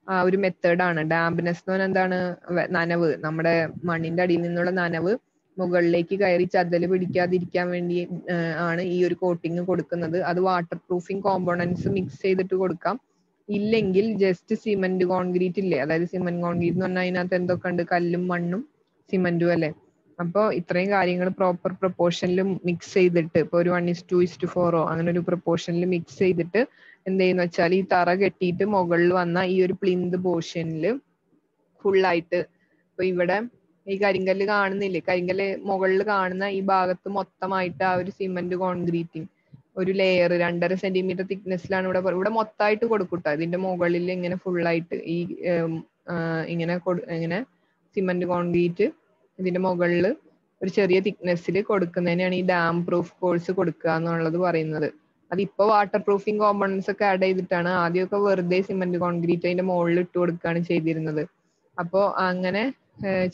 ആ ഒരു മെത്തേഡാണ് ഡാംബ്നെസ് എന്ന് പറഞ്ഞാൽ എന്താണ്? നനവ്. നമ്മുടെ മണ്ണിന്റെ അടിയിൽ നിന്നുള്ള നനവ്. മുകളിലേക്ക് കയറി ചതൽ പിടിക്കാതിരിക്കാൻ വേണ്ടി ആണ് ഈ ഒരു കോട്ടിങ് കൊടുക്കുന്നത്. അത് വാട്ടർ പ്രൂഫിംഗ് കോമ്പോണൻസ് മിക്സ് ചെയ്തിട്ട് കൊടുക്കാം. ഇല്ലെങ്കിൽ ജസ്റ്റ് സിമെന്റ് കോൺക്രീറ്റ് ഇല്ലേ? അതായത് സിമെന്റ് കോൺക്രീറ്റ് എന്ന് പറഞ്ഞാൽ അതിനകത്ത് എന്തൊക്കെ ഉണ്ട്? കല്ലും മണ്ണും സിമെന്റും അല്ലേ? അപ്പോൾ ഇത്രയും കാര്യങ്ങൾ പ്രോപ്പർ പ്രൊപ്പോർഷനിൽ മിക്സ് ചെയ്തിട്ട് ഇപ്പൊ ഒരു one is two is to ഫോറോ അങ്ങനെ ഒരു പ്രൊപ്പോർഷനിൽ മിക്സ് ചെയ്തിട്ട് എന്ത് ചെയ്യുന്ന വെച്ചാൽ ഈ തറ കെട്ടിയിട്ട് മുകളിൽ വന്ന ഈ ഒരു പ്ലിന്ത് പോർഷനിൽ ഫുള്ളായിട്ട് ഇപ്പൊ ഇവിടെ ഈ കരിങ്കല്ല് കാണുന്നില്ലേ? കരിങ്കല്ല് മുകളിൽ കാണുന്ന ഈ ഭാഗത്ത് മൊത്തമായിട്ട് ആ ഒരു സിമെന്റ് കോൺക്രീറ്റിംഗ് ഒരു ലെയർ രണ്ടര സെന്റിമീറ്റർ തിക്നെസ്സിലാണ് ഇവിടെ ഇവിടെ മൊത്തമായിട്ട് കൊടുക്കൂട്ടോ ഇതിന്റെ മുകളിൽ ഇങ്ങനെ ഫുള്ളായിട്ട് ഈ ഇങ്ങനെ ഇങ്ങനെ സിമെന്റ് കോൺക്രീറ്റ് ഇതിന്റെ മുകളിൽ ഒരു ചെറിയ തിക്നെസ്സിൽ കൊടുക്കുന്നതിനാണ് ഈ ഡാം പ്രൂഫ് കോഴ്സ് കൊടുക്കുക എന്നുള്ളത് പറയുന്നത്. അതിപ്പോ വാട്ടർ പ്രൂഫിംഗ് കോമ്പണൻസ് ഒക്കെ ആഡ് ചെയ്തിട്ടാണ് ആദ്യമൊക്കെ വെറുതെ സിമെന്റ് കോൺക്രീറ്റ് അതിന്റെ മുകളിൽ ഇട്ട് കൊടുക്കുകയാണ് ചെയ്തിരുന്നത്. അപ്പോ അങ്ങനെ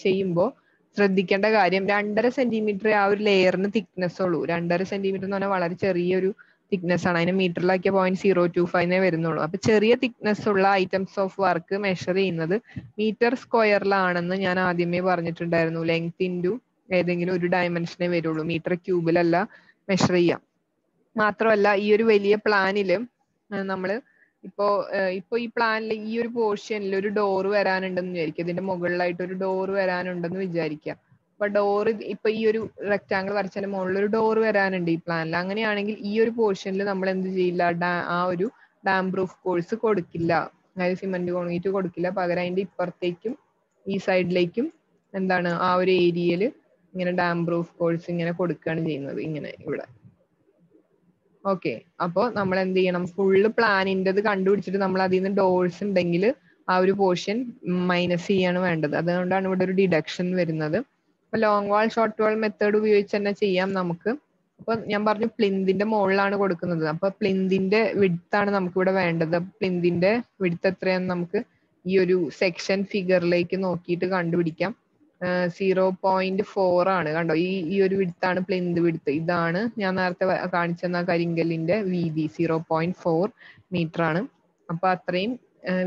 ചെയ്യുമ്പോൾ ശ്രദ്ധിക്കേണ്ട കാര്യം രണ്ടര സെന്റിമീറ്റർ ആ ഒരു ലെയറിന് തിക്നെസ് ഉള്ളൂ. രണ്ടര സെന്റിമീറ്റർ എന്ന് പറഞ്ഞാൽ വളരെ ചെറിയൊരു തിക്നെസ് ആണ്. അതിന് മീറ്ററിലാക്കിയ പോയിന്റ് സീറോ ടു ഫൈവ് വരുന്നുള്ളൂ. അപ്പൊ ചെറിയ തിക്നെസ് ഉള്ള ഐറ്റംസ് ഓഫ് വർക്ക് മെഷർ ചെയ്യുന്നത് മീറ്റർ സ്ക്വയറിലാണെന്ന് ഞാൻ ആദ്യമേ പറഞ്ഞിട്ടുണ്ടായിരുന്നു. ലെങ്ത് ഇന്റു ഏതെങ്കിലും ഒരു ഡയമെൻഷനെ വരുള്ളൂ. മീറ്റർ ക്യൂബിലല്ല മെഷർ ചെയ്യാം. മാത്രമല്ല ഈ ഒരു വലിയ പ്ലാനിൽ നമ്മൾ ഇപ്പോ ഇപ്പൊ ഈ പ്ലാനിൽ ഈ ഒരു പോർഷനിൽ ഒരു ഡോർ വരാനുണ്ടെന്ന് വിചാരിക്കുക. ഇതിന്റെ മുകളിലായിട്ട് ഒരു ഡോർ വരാനുണ്ടെന്ന് വിചാരിക്കുക. അപ്പൊ ഡോർ ഇപ്പൊ ഈ ഒരു റെക്ടാങ്കിൾ വരച്ചതിന്റെ മുകളിൽ ഒരു ഡോർ വരാനുണ്ട് ഈ പ്ലാനിൽ അങ്ങനെയാണെങ്കിൽ ഈ ഒരു പോർഷനിൽ നമ്മൾ എന്ത് ചെയ്യില്ല? ആ ഒരു ഡാം പ്രൂഫ് കോഴ്സ് കൊടുക്കില്ല. അതായത് സിമെന്റ് കോൺക്രീറ്റ് കൊടുക്കില്ല. പകരം അതിന്റെ ഇപ്പുറത്തേക്കും ഈ സൈഡിലേക്കും എന്താണ് ആ ഒരു ഏരിയയിൽ ഇങ്ങനെ ഡാം പ്രൂഫ് കോഴ്സ് ഇങ്ങനെ കൊടുക്കുകയാണ് ചെയ്യുന്നത്. ഇങ്ങനെ ഇവിടെ. ഓക്കെ അപ്പോൾ നമ്മൾ എന്ത് ചെയ്യണം ഫുള്ള് പ്ലാനിന്റെത് കണ്ടുപിടിച്ചിട്ട് നമ്മൾ അതിൽ നിന്ന് ഡോഴ്സ് ഉണ്ടെങ്കിൽ ആ ഒരു പോർഷൻ മൈനസ് ചെയ്യാണ് വേണ്ടത്. അതുകൊണ്ടാണ് ഇവിടെ ഒരു ഡിഡക്ഷൻ വരുന്നത്. അപ്പൊ long wall short wall method ഉപയോഗിച്ച് തന്നെ ചെയ്യാം നമുക്ക്. അപ്പൊ ഞാൻ പറഞ്ഞു പ്ലിന്തിന്റെ മുകളിലാണ് കൊടുക്കുന്നത്. അപ്പൊ പ്ലിന്തിന്റെ വിടുത്താണ് നമുക്ക് ഇവിടെ വേണ്ടത് പ്ലിന്തിന്റെ വിഡ്ത്ത് എത്രയാന്ന് നമുക്ക് ഈ ഒരു സെക്ഷൻ ഫിഗറിലേക്ക് നോക്കിയിട്ട് കണ്ടുപിടിക്കാം. സീറോ പോയിന്റ് ഫോർ ആണ്. കണ്ടോ? ഈ ഈ ഒരു വിടുത്താണ് പ്ലിന്ത് വിടുത്ത്. ഇതാണ് ഞാൻ നേരത്തെ കാണിച്ചെന്ന കരിങ്കല്ലിന്റെ വീതി. സീറോ പോയിന്റ് ഫോർ മീറ്റർ ആണ്. അപ്പൊ അത്രയും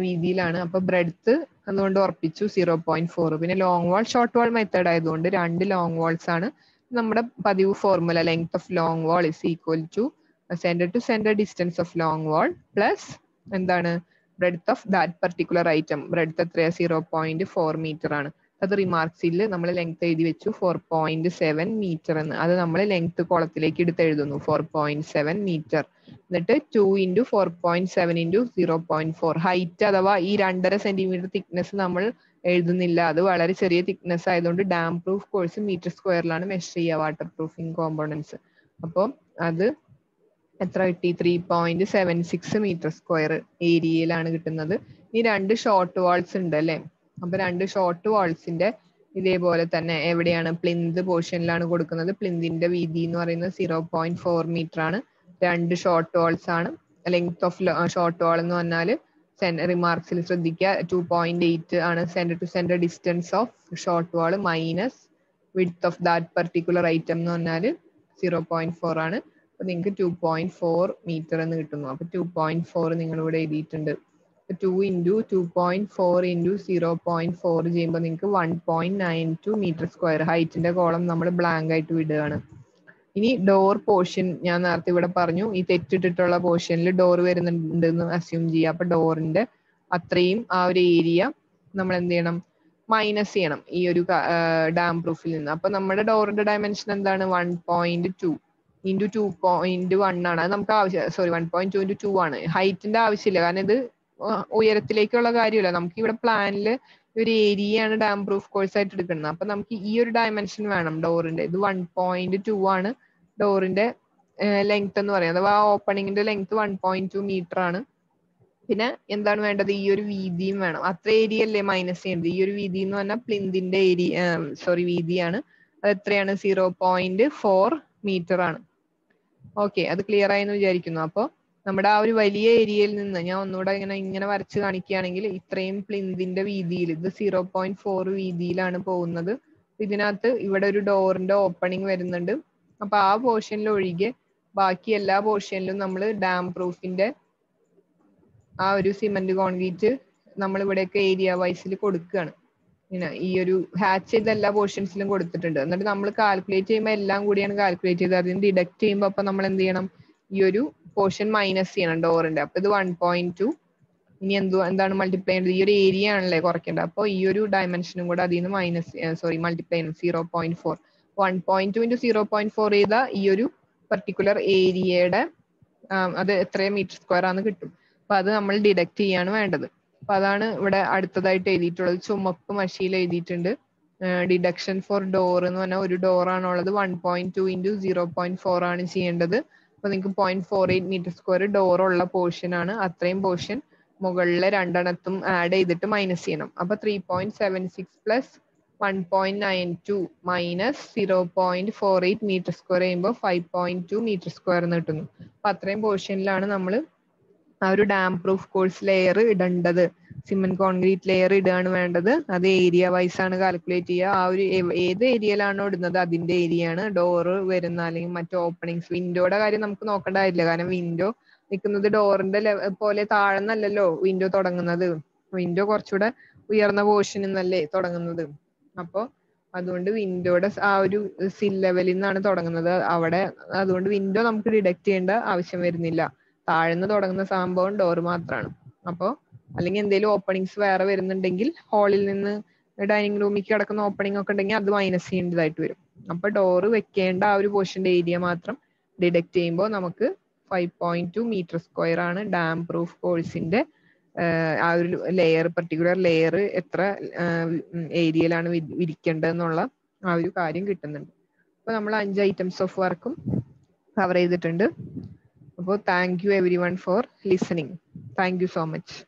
വീതിയിലാണ്. അപ്പൊ ബ്രെഡ്ത്ത് അതുകൊണ്ട് ഉറപ്പിച്ചു? സീറോ പോയിന്റ് ഫോർ പിന്നെ long wall short wall method ആയതുകൊണ്ട് രണ്ട് ലോങ് വാൾസ് ആണ്. നമ്മുടെ പതിവ് formula length of long wall is equal to centre to centre distance of long wall plus എന്താണ്? Breadth of that particular item breadth എത്രയാ? സീറോ പോയിന്റ് ഫോർ മീറ്റർ ആണ്. അത് റിമാർക്സിൽ നമ്മൾ ലെങ്ത് എഴുതി വെച്ചു. ഫോർ പോയിന്റ് സെവൻ മീറ്റർ എന്ന്. അത് നമ്മൾ ലെങ്ത് കോളത്തിലേക്ക് എടുത്ത് എഴുതുന്നു. ഫോർ പോയിന്റ് സെവൻ മീറ്റർ എന്നിട്ട് two into four point seven into zero point four height അഥവാ ഈ രണ്ടര സെന്റിമീറ്റർ തിക്നെസ് നമ്മൾ എഴുതുന്നില്ല. അത് വളരെ ചെറിയ തിക്നെസ് ആയതുകൊണ്ട് ഡാം പ്രൂഫ് കോഴ്സ് മീറ്റർ സ്ക്വയറിലാണ് മെഷർ ചെയ്യുക. വാട്ടർ പ്രൂഫിംഗ് കോമ്പോണൻസ് അപ്പോൾ അത് എത്ര കിട്ടി? Three point seven six metre square ഏരിയയിലാണ് കിട്ടുന്നത്. ഈ രണ്ട് ഷോർട്ട് വാൾസ് ഉണ്ട് അല്ലേ? അപ്പൊ രണ്ട് ഷോർട്ട് വാൾസിന്റെ ഇതേപോലെ തന്നെ എവിടെയാണ് പ്ലിന്ത് പോർഷനിലാണ് കൊടുക്കുന്നത്. പ്ലിന്തിന്റെ വീതി എന്ന് പറയുന്നത് സീറോ പോയിന്റ് ഫോർ മീറ്റർ ആണ്. രണ്ട് ഷോർട്ട് വാൾസ് ആണ്. ലെങ്ത് ഓഫ് ഷോർട്ട് വാൾ എന്ന് പറഞ്ഞാൽ റിമാർക്സിൽ ശ്രദ്ധിക്കുക. ടു പോയിന്റ് എയ്റ്റ് ആണ് centre to centre distance of short wall minus width of that particular item എന്ന് പറഞ്ഞാൽ സീറോ പോയിന്റ് ഫോർ ആണ്. അപ്പൊ നിങ്ങൾക്ക് ടു പോയിന്റ് ഫോർ മീറ്റർ എന്ന് കിട്ടുന്നു. അപ്പൊ ടു പോയിന്റ് ഫോർ നിങ്ങൾ ഇവിടെ എഴുതിയിട്ടുണ്ട്. Two into two point four into zero point four ചെയ്യുമ്പോൾ നിങ്ങൾക്ക് one point nine two metre square ഹൈറ്റിന്റെ column നമ്മൾ ബ്ലാങ്ക് ആയിട്ട് വിടുകയാണ്. ഇനി ഡോർ പോർഷൻ ഞാൻ നേരത്തെ ഇവിടെ പറഞ്ഞു. ഈ തെറ്റിട്ടിട്ടുള്ള പോർഷനിൽ ഡോർ വരുന്നുണ്ട് എന്ന് അസ്യൂം ചെയ്യുക അപ്പൊ ഡോറിന്റെ അത്രയും ആ ഒരു ഏരിയ നമ്മൾ എന്ത് ചെയ്യണം? മൈനസ് ചെയ്യണം ഈ ഒരു ഡാം പ്രൂഫിൽ നിന്ന്. അപ്പൊ നമ്മുടെ ഡോറിന്റെ ഡയമെൻഷൻ എന്താണ്? One point two into two point one ആണ്. അത് നമുക്ക് ആവശ്യം sorry one point two into two ആണ്. ഹൈറ്റിന്റെ ആവശ്യമില്ല. കാരണം ഇത് ഉയരത്തിലേക്കുള്ള കാര്യമല്ല. നമുക്ക് ഇവിടെ പ്ലാനിൽ ഒരു ഏരിയയാണ് ഡാം പ്രൂഫ് കോഴ്സ് ആയിട്ട് എടുക്കുന്നത്. അപ്പൊ നമുക്ക് ഈ ഒരു ഡയമെൻഷൻ വേണം ഡോറിന്റെ ഇത് വൺ പോയിന്റ് ടു ആണ് ഡോറിന്റെ ലെങ്ത് എന്ന് പറയുന്നത്. അഥവാ ഓപ്പണിങ്ങിന്റെ length one point two metre ആണ്. പിന്നെ എന്താണ് വേണ്ടത്? ഈ ഒരു വീതിയും വേണം. അത്ര ഏരിയ അല്ലേ മൈനസ് ചെയ്യേണ്ടത്? ഈ ഒരു വീതി എന്ന് പറഞ്ഞാൽ പ്ലിന്തിന്റെ ഏരിയ സോറി വീതിയാണ്. അത് എത്രയാണ്? സീറോ പോയിന്റ് ഫോർ മീറ്റർ ആണ്. ഓക്കെ അത് ക്ലിയർ ആയി എന്ന് വിചാരിക്കുന്നു. അപ്പോൾ നമ്മുടെ ആ ഒരു വലിയ ഏരിയയിൽ നിന്ന് ഞാൻ ഒന്നുകൂടെ ഇങ്ങനെ ഇങ്ങനെ വരച്ച് കാണിക്കുകയാണെങ്കിൽ ഇത്രയും പ്ലിന്തിന്റെ വീതിയിൽ ഇത് സീറോ പോയിന്റ് ഫോർ വീതിയിലാണ് പോകുന്നത്. ഇതിനകത്ത് ഇവിടെ ഒരു ഡോറിന്റെ ഓപ്പണിംഗ് വരുന്നുണ്ട്. അപ്പൊ ആ പോർഷനിൽ ഒഴികെ ബാക്കി എല്ലാ പോർഷനിലും നമ്മൾ ഡാം പ്രൂഫിന്റെ ആ ഒരു സിമന്റ് കോൺക്രീറ്റ് നമ്മൾ ഇവിടെയൊക്കെ ഏരിയ വൈസിൽ കൊടുക്കുകയാണ്. ഇങ്ങനെ ഈ ഒരു ഹാച്ച് ചെയ്ത എല്ലാ പോർഷൻസിലും കൊടുത്തിട്ടുണ്ട്. എന്നിട്ട് നമ്മൾ കാൽക്കുലേറ്റ് ചെയ്യുമ്പോൾ എല്ലാം കൂടിയാണ് കാൽക്കുലേറ്റ് ചെയ്തത്. അതിന് ഡിഡക്ട് ചെയ്യുമ്പോൾ അപ്പൊ നമ്മൾ എന്ത് ചെയ്യണം? ഈ ഒരു പോർഷൻ മൈനസ് ചെയ്യണം ഡോറിന്റെ അപ്പൊ ഇത് വൺ പോയിന്റ് ടു ഇനി എന്തോ എന്താണ് മൾട്ടിപ്ലൈ ചെയ്യേണ്ടത്? ഈ ഒരു ഏരിയ ആണല്ലേ കുറയ്ക്കേണ്ടത്. അപ്പോൾ ഈ ഒരു ഡയമെൻഷനും കൂടെ അതിൽ നിന്ന് മൈനസ് സോറി മൾട്ടിപ്ലൈ ചെയ്യണം. Zero point four one point two into zero point four ചെയ്ത ഈ ഒരു പർട്ടിക്കുലർ ഏരിയയുടെ അത് എത്ര മീറ്റർ സ്ക്വയർ ആണെന്ന് കിട്ടും. അപ്പൊ അത് നമ്മൾ ഡിഡക്ട് ചെയ്യാണ് വേണ്ടത്. അപ്പൊ അതാണ് ഇവിടെ അടുത്തതായിട്ട് എഴുതിയിട്ടുള്ളത്. ചുമപ്പ് മഷിയിൽ എഴുതിയിട്ടുണ്ട്. ഡിഡക്ഷൻ ഫോർ ഡോർ എന്ന് പറഞ്ഞാൽ ഒരു ഡോർ ആണുള്ളത്. One point two into zero point four ആണ് ചെയ്യേണ്ടത്. അപ്പൊ നിങ്ങൾക്ക് point four eight metre square ഉള്ള പോർഷൻ ആണ്. അത്രയും പോർഷൻ മുകളിലെ രണ്ടെണ്ണത്തും ആഡ് ചെയ്തിട്ട് മൈനസ് ചെയ്യണം. അപ്പൊ three point seven six plus one point nine two minus zero point four eight metre square ചെയ്യുമ്പോൾ five point two metre square എന്ന് കിട്ടുന്നു. അപ്പൊ അത്രയും പോർഷനിലാണ് നമ്മൾ ആ ഒരു ഡാം പ്രൂഫ് കോഴ്സ് ലെയർ ഇടേണ്ടത്. സിമെന്റ് കോൺക്രീറ്റ് ലെയർ ഇടുകയാണ് വേണ്ടത്. അത് ഏരിയ വൈസ് ആണ് കാൽക്കുലേറ്റ് ചെയ്യുക. ആ ഒരു ഏത് ഏരിയയിലാണോ ഇടുന്നത് അതിന്റെ ഏരിയ ആണ്. ഡോറ് വരുന്ന അല്ലെങ്കിൽ മറ്റു ഓപ്പണിങ്സ് വിൻഡോയുടെ കാര്യം നമുക്ക് നോക്കേണ്ട കാര്യമില്ല കാരണം വിൻഡോ നിൽക്കുന്നത് ഡോറിന്റെ പോലെ താഴ്ന്നല്ലല്ലോ വിൻഡോ തുടങ്ങുന്നത്. വിൻഡോ കുറച്ചുകൂടെ ഉയർന്ന പോർഷനിൽ നിന്നല്ലേ തുടങ്ങുന്നത്. അപ്പോൾ അതുകൊണ്ട് വിൻഡോയുടെ ആ ഒരു സിൽ ലെവലിൽ നിന്നാണ് തുടങ്ങുന്നത്. അവിടെ അതുകൊണ്ട് വിൻഡോ നമുക്ക് ഡിഡക്ട് ചെയ്യേണ്ട ആവശ്യം വരുന്നില്ല. താഴ്ന്ന് തുടങ്ങുന്ന സംഭവം ഡോർ മാത്രമാണ് അപ്പോൾ അല്ലെങ്കിൽ എന്തെങ്കിലും ഓപ്പണിങ്സ് വേറെ വരുന്നുണ്ടെങ്കിൽ ഹാളിൽ നിന്ന് ഡൈനിങ് റൂമിലേക്ക് കിടക്കുന്ന ഓപ്പണിംഗ് ഒക്കെ ഉണ്ടെങ്കിൽ അത് മൈനസ് ചെയ്യേണ്ടതായിട്ട് വരും. അപ്പൊ ഡോറ് വെക്കേണ്ട ആ ഒരു പോർഷന്റെ ഏരിയ മാത്രം ഡിഡക്ട് ചെയ്യുമ്പോൾ നമുക്ക് five point two metre square ആണ് ഡാം പ്രൂഫ് കോഴ്സിന്റെ ആ ഒരു ലെയർ പർട്ടിക്കുലർ ലെയർ എത്ര ഏരിയയിലാണ് വിരിക്കേണ്ടതെന്നുള്ള ആ ഒരു കാര്യം കിട്ടുന്നുണ്ട്. അപ്പൊ നമ്മൾ അഞ്ച് ഐറ്റംസ് ഓഫ് വർക്കും കവർ ചെയ്തിട്ടുണ്ട്. So thank you everyone for listening. Thank you so much.